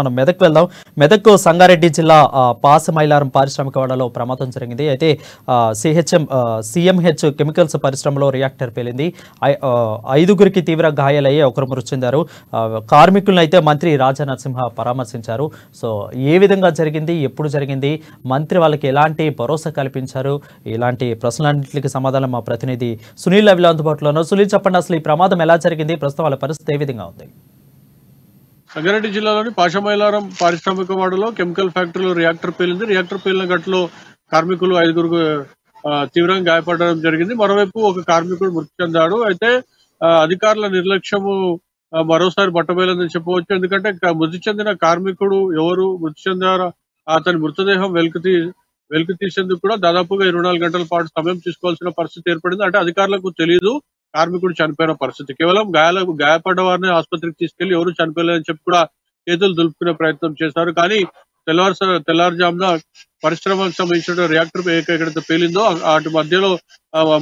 మనం మెదక్ వెళ్దాం. మెదక్ సంగారెడ్డి జిల్లా ఆ, పాసమైలారం పారిశ్రామికవాడలో ప్రమాదం జరిగింది. అయితే సిహెచ్ఎం సిఎంహెచ్ కెమికల్స్ పరిశ్రమలో రియాక్టర్ పేలింది. ఐదుగురికి తీవ్ర గాయాలయ్యి ఒకరు మృతి చెందారు కార్మికులను అయితే మంత్రి రాజా నరసింహ పరామర్శించారు. సో ఏ విధంగా జరిగింది? ఎప్పుడు జరిగింది? మంత్రి వాళ్ళకి ఎలాంటి భరోసా కల్పించారు? ఇలాంటి ప్రశ్నలన్నింటికి సమాధానం మా ప్రతినిధి సునీల్ అవిల అందుబాటులో ఉన్నారు. సునీల్ చెప్పండి అసలు ఈ ప్రమాదం ఎలా జరిగింది? ప్రస్తుతం వాళ్ళ పరిస్థితి ఏ విధంగా ఉంది? సంగారెడ్డి జిల్లాలోని పాషమైలారం పారిశ్రామిక వాడలో కెమికల్ ఫ్యాక్టరీలో రియాక్టర్ పేలింది. రియాక్టర్ పేలిన ఘటనలో కార్మికులు ఐదుగురు తీవ్రంగా గాయపడడం జరిగింది. మరోవైపు ఒక కార్మికుడు మృతి చెందాడు. అయితే అధికారుల నిర్లక్ష్యము మరోసారి బట్టబయలని చెప్పవచ్చు. ఎందుకంటే మృతి చెందిన కార్మికుడు ఎవరు మృతి చెందారు అతని మృతదేహం వెలికి తీ వెలికి తీసేందుకు కూడా దాదాపుగా ఇరవై నాలుగు గంటల పాటు సమయం తీసుకోవాల్సిన పరిస్థితి ఏర్పడింది. అంటే అధికారులకు తెలియదు కార్మికుడు చనిపోయిన పరిస్థితి. కేవలం గాయాల గాయపడ్డ వారిని ఆసుపత్రికి తీసుకెళ్ళి ఎవరు చనిపోలేదని చెప్పి కూడా చేతులు దులుపుకునే ప్రయత్నం చేశారు. కానీ తెల్లవారు తెల్లారుజామున పరిశ్రమకు సంబంధించిన రియాక్టర్ ఎక్కడైతే పేలిందో అటు వాటి మధ్యలో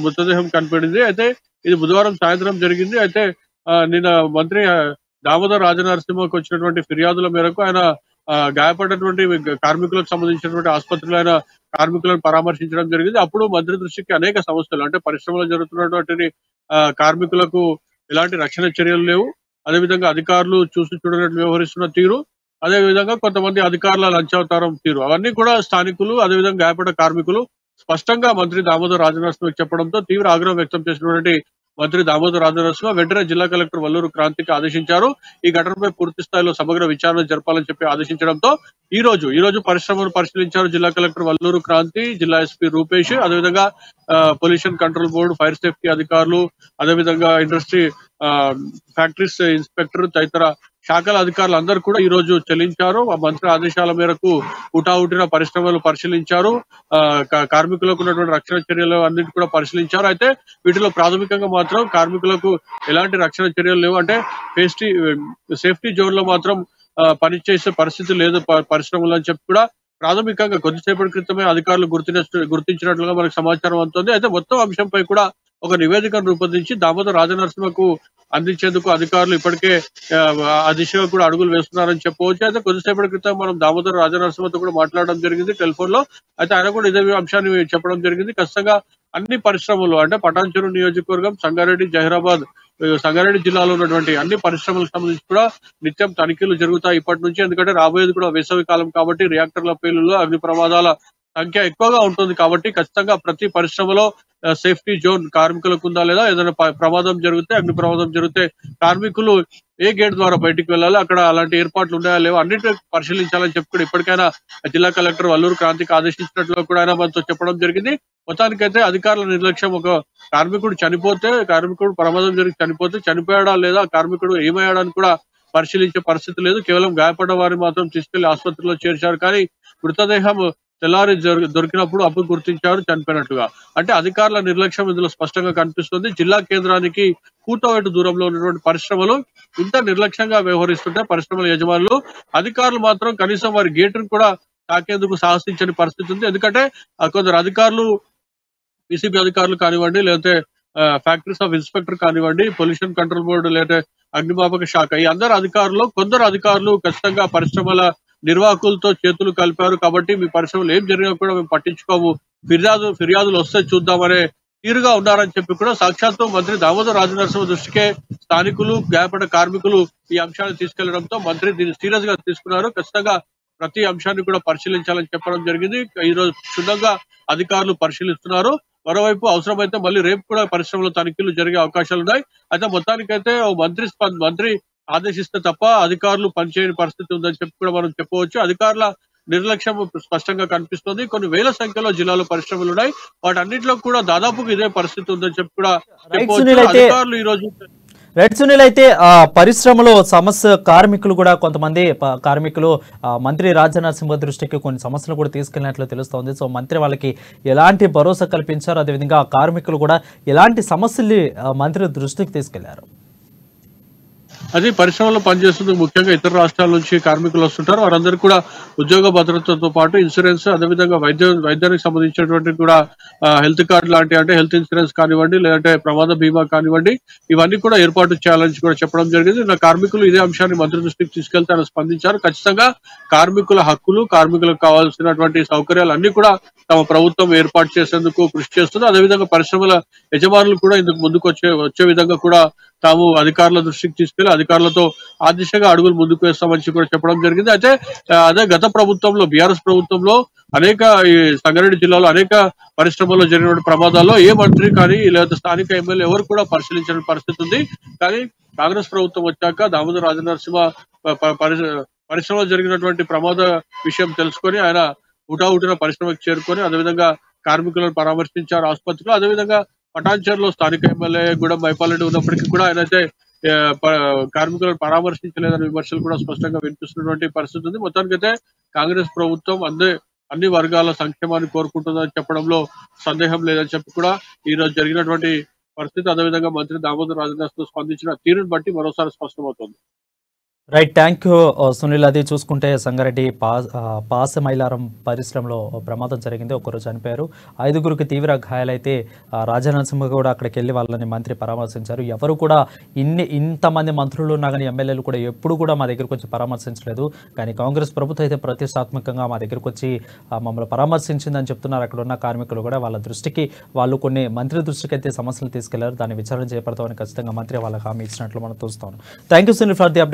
మృతదేహం కనపడింది అయితే ఇది బుధవారం సాయంత్రం జరిగింది. అయితే నిన్న మంత్రి ఆ, దామోదర్ రాజనరసింహకు వచ్చినటువంటి ఫిర్యాదుల మేరకు ఆయన గాయపడినటువంటి కార్మికులకు సంబంధించినటువంటి ఆసుపత్రులు ఆయన కార్మికులను పరామర్శించడం జరిగింది. అప్పుడు మంత్రి దృష్టికి అనేక సమస్యలు అంటే పరిశ్రమలో జరుగుతున్నటువంటి ఆ, కార్మికులకు ఎలాంటి రక్షణ చర్యలు లేవు. అదేవిధంగా అధికారులు చూసి చూడనట్టు వ్యవహరిస్తున్న తీరు అదే విధంగా కొంతమంది అధికారుల లంచావతారం తీరు. అవన్నీ కూడా స్థానికులు అదేవిధంగా గాయపడ్డ కార్మికులు స్పష్టంగా మంత్రి దామోదర్ రాజనరసింహ చెప్పడంతో తీవ్ర ఆగ్రహం వ్యక్తం చేసినటువంటి మంత్రి దామోదర్ రాజనరసింహ వెంటనే జిల్లా కలెక్టర్ వల్లూరు క్రాంతికి ఆదేశించారు. ఈ ఘటనపై పూర్తి స్థాయిలో సమగ్ర విచారణ జరపాలని చెప్పి ఆదేశించడంతో ఈ రోజు ఈ రోజు పరిశ్రమను పరిశీలించారు జిల్లా కలెక్టర్ వల్లూరు క్రాంతి జిల్లా ఎస్పీ రూపేష్. అదేవిధంగా pollution control board fire safety అధికారులు అదేవిధంగా ఇండస్ట్రీ ఫ్యాక్టరీస్ ఇన్స్పెక్టర్ తదితర శాఖల అధికారులు అందరూ కూడా ఈ రోజు చెల్లించారు. మంత్రి ఆదేశాల మేరకు ఉటావుటిన పరిశ్రమలు పరిశీలించారు. కార్మికులకు ఉన్నటువంటి రక్షణ చర్యలు అన్నిటి కూడా పరిశీలించారు. అయితే వీటిలో ప్రాథమికంగా మాత్రం కార్మికులకు ఎలాంటి రక్షణ చర్యలు లేవు. అంటే సేఫ్టీ సేఫ్టీ జోన్లో మాత్రం పనిచేసే పరిస్థితి లేదు పరిశ్రమలు అని చెప్పి కూడా ప్రాథమికంగా కొద్దిసేపటి క్రితమే అధికారులు గుర్తిన గుర్తించినట్లుగా మనకు సమాచారం అందుతుంది. అయితే మొత్తం అంశంపై కూడా ఒక నివేదికను రూపొందించి దామోదర్ రాజనరసింహకు అందించేందుకు అధికారులు ఇప్పటికే ఆ, దిశగా కూడా అడుగులు వేస్తున్నారని చెప్పవచ్చు. అయితే కొద్దిసేపటి క్రితం మనం దామోదర్ రాజనరసింహతో కూడా మాట్లాడడం జరిగింది టెలిఫోన్లో అయితే ఆయన కూడా ఇదే అంశాన్ని చెప్పడం జరిగింది. ఖచ్చితంగా అన్ని పరిశ్రమలు అంటే పటాన్చెరు నియోజకవర్గం సంగారెడ్డి జహీరాబాద్ సంగారెడ్డి జిల్లాలో ఉన్నటువంటి అన్ని పరిశ్రమలకు సంబంధించి కూడా నిత్యం తనిఖీలు జరుగుతాయి ఇప్పటి నుంచి. ఎందుకంటే రాబోయేది కూడా వేసవి కాలం కాబట్టి రియాక్టర్ల పేలుల్లో అగ్ని ప్రమాదాల సంఖ్య ఎక్కువగా ఉంటుంది కాబట్టి ఖచ్చితంగా ప్రతి పరిశ్రమలో సేఫ్టీ జోన్ కార్మికులకు ఉందా లేదా? ఏదైనా ప్రమాదం జరిగితే అగ్ని ప్రమాదం జరిగితే కార్మికులు ఏ గేట్ ద్వారా బయటికి వెళ్ళాలి? అక్కడ అలాంటి ఏర్పాట్లు ఉన్నాయా లేవా? అన్నింటినీ పరిశీలించాలని చెప్పి కూడా ఇప్పటికైనా జిల్లా కలెక్టర్ వల్లూరు క్రాంతికి ఆదేశించినట్లు కూడా ఆయన మనతో చెప్పడం జరిగింది. మొత్తానికైతే అధికారుల నిర్లక్ష్యం ఒక కార్మికుడు చనిపోతే కార్మికుడు ప్రమాదం జరిగి చనిపోతే చనిపోయాడా లేదా? కార్మికుడు ఏమయ్యాడని కూడా పరిశీలించే పరిస్థితి లేదు. కేవలం గాయపడ్డ వారిని మాత్రం తీసుకెళ్ళి ఆసుపత్రిలో చేర్చారు. కానీ మృతదేహం తెల్లారి దొరికినప్పుడు అప్పుడు గుర్తించారు చనిపోయినట్టుగా. అంటే అధికారుల నిర్లక్ష్యం ఇందులో స్పష్టంగా కనిపిస్తుంది. జిల్లా కేంద్రానికి కూటవైటు దూరంలో ఉన్నటువంటి పరిశ్రమలు ఇంత నిర్లక్ష్యంగా వ్యవహరిస్తుంటే పరిశ్రమల యజమానులు అధికారులు మాత్రం కనీసం వారి గేటును కూడా తాకేందుకు సాహసించని పరిస్థితి ఉంది. ఎందుకంటే కొందరు అధికారులు పిసిబి అధికారులు కానివ్వండి లేకపోతే ఫ్యాక్టరీస్ ఆఫ్ ఇన్స్పెక్టర్ కానివ్వండి పొల్యూషన్ కంట్రోల్ బోర్డు లేకపోతే అగ్నిమాపక శాఖ ఈ అందరు అధికారులు కొందరు అధికారులు ఖచ్చితంగా పరిశ్రమల నిర్వాహకులతో చేతులు కలిపారు కాబట్టి మీ పరిశ్రమలు ఏం జరిగినా కూడా మేము పట్టించుకోము. ఫిర్యాదు ఫిర్యాదులు వస్తే చూద్దామనే తీరుగా ఉన్నారని చెప్పి కూడా సాక్షాత్తు మంత్రి దామోదర్ రాజనరసింహ దృష్టికే స్థానికులు గాయపడ్డ కార్మికులు ఈ అంశాన్ని తీసుకెళ్ళడంతో మంత్రి దీన్ని సీరియస్గా తీసుకున్నారు. ఖచ్చితంగా ప్రతి అంశాన్ని కూడా పరిశీలించాలని చెప్పడం జరిగింది. ఈ రోజు క్షుణ్ణంగా అధికారులు పరిశీలిస్తున్నారు. మరోవైపు అవసరమైతే మళ్ళీ రేపు కూడా పరిశ్రమలో తనిఖీలు జరిగే అవకాశాలు ఉన్నాయి అయితే మొత్తానికైతే మంత్రి మంత్రి ఆదేశిస్తే తప్ప అధికారులు పనిచేయని పరిస్థితి ఉందని చెప్పి కూడా మనం చెప్పవచ్చు. అధికారుల నిర్లక్ష్యం స్పష్టంగా కనిపిస్తుంది. కొన్ని వేల సంఖ్యలో జిల్లాలో పరిశ్రమలు ఉన్నాయి. వాటన్నిటిలో కూడా దాదాపుగా ఇదే పరిస్థితి ఉందని చెప్పి కూడా చెప్పవచ్చు. అధికారులు ఈ రోజు రైట్ సునీల్ అయితే ఆ పరిశ్రమలో సమస్య కార్మికులు కూడా కొంతమంది కార్మికులు మంత్రి రాజనరసింహ దృష్టికి కొన్ని సమస్యలు కూడా తీసుకెళ్ళినట్లు తెలుస్తోంది. సో మంత్రి వాళ్ళకి ఎలాంటి భరోసా కల్పించారు? అదేవిధంగా కార్మికులు కూడా ఎలాంటి సమస్యల్ని మంత్రి దృష్టికి తీసుకెళ్ళారు? అది పరిశ్రమలో పనిచేస్తుంది ముఖ్యంగా ఇతర రాష్ట్రాల నుంచి కార్మికులు వస్తుంటారు. వారందరూ కూడా ఉద్యోగ భద్రతతో పాటు ఇన్సూరెన్స్ అదేవిధంగా వైద్య వైద్యానికి సంబంధించినటువంటి కూడా హెల్త్ కార్డు లాంటి అంటే హెల్త్ ఇన్సూరెన్స్ కానివ్వండి లేదంటే ప్రమాద బీమా కానివ్వండి ఇవన్నీ కూడా ఏర్పాటు చేయాలని కూడా చెప్పడం జరిగింది. నా కార్మికులు ఇదే అంశాన్ని మంత్రి దృష్టికి తీసుకెళ్తారని స్పందించారు. ఖచ్చితంగా కార్మికుల హక్కులు కార్మికులకు కావాల్సినటువంటి సౌకర్యాలు అన్ని కూడా తమ ప్రభుత్వం ఏర్పాటు చేసేందుకు కృషి చేస్తుంది. అదేవిధంగా పరిశ్రమల యజమానులు కూడా ఇందుకు ముందుకు వచ్చే వచ్చే విధంగా కూడా తాము అధికారుల దృష్టికి తీసుకెళ్ళి అధికారులతో ఆ దిశగా అడుగులు ముందుకు వేస్తామని కూడా చెప్పడం జరిగింది. అయితే అదే గత ప్రభుత్వంలో బీఆర్ఎస్ ప్రభుత్వంలో అనేక ఈ సంగారెడ్డి జిల్లాలో అనేక పరిశ్రమల్లో జరిగిన ప్రమాదాల్లో ఏ మంత్రి కానీ లేదా స్థానిక ఎమ్మెల్యే ఎవరు కూడా పరిశీలించిన పరిస్థితి ఉంది. కానీ కాంగ్రెస్ ప్రభుత్వం వచ్చాక దామోదర రాజనరసింహ పరిశ్రమలో జరిగినటువంటి ప్రమాద విషయం తెలుసుకొని ఆయన ఉటావుటిన పరిశ్రమకు చేరుకొని అదేవిధంగా కార్మికులను పరామర్శించారు ఆసుపత్రిలో. అదేవిధంగా పటాన్చర్లో స్థానిక ఎమ్మెల్యే కూడా మైపాలరెడ్డి ఉన్నప్పటికీ కూడా ఆయన అయితే కార్మికులను పరామర్శించలేదనే విమర్శలు కూడా స్పష్టంగా వినిపిస్తున్నటువంటి పరిస్థితి ఉంది. మొత్తానికైతే కాంగ్రెస్ ప్రభుత్వం అన్ని అన్ని వర్గాల సంక్షేమాన్ని కోరుకుంటుందని చెప్పడంలో సందేహం లేదని చెప్పి కూడా ఈ రోజు జరిగినటువంటి పరిస్థితి. అదేవిధంగా మంత్రి దామోదర్ రాజదాస్ స్పందించిన తీరును బట్టి మరోసారి స్పష్టమవుతోంది. Right thank you uh, Sunil. అది చూసుకుంటే సంగారెడ్డి పాస మైలారం పరిశ్రమలో ప్రమాదం జరిగింది. ఒకరు చనిపోయారు. ఐదుగురికి తీవ్ర గాయాలైతే రాజనరసింహ కూడా అక్కడికి వెళ్ళి వాళ్ళని మంత్రి పరామర్శించారు. ఎవరు కూడా ఇన్ని ఇంతమంది మంత్రులు ఉన్నా కానీ ఎమ్మెల్యేలు కూడా ఎప్పుడు కూడా మా దగ్గరకు వచ్చి పరామర్శించలేదు. కానీ కాంగ్రెస్ ప్రభుత్వం అయితే ప్రతిష్టాత్మకంగా మా దగ్గరకు వచ్చి మమ్మల్ని పరామర్శించిందని చెప్తున్నారు. అక్కడ ఉన్న కార్మికులు కూడా వాళ్ళ దృష్టికి వాళ్ళు కొన్ని మంత్రి దృష్టికి అయితే సమస్యలు తీసుకెళ్ళారు. దాన్ని విచారణ చేపడతామని ఖచ్చితంగా మంత్రి వాళ్ళకి హామీ ఇచ్చినట్లు మనం చూస్తాం. Thank you Sunil for the update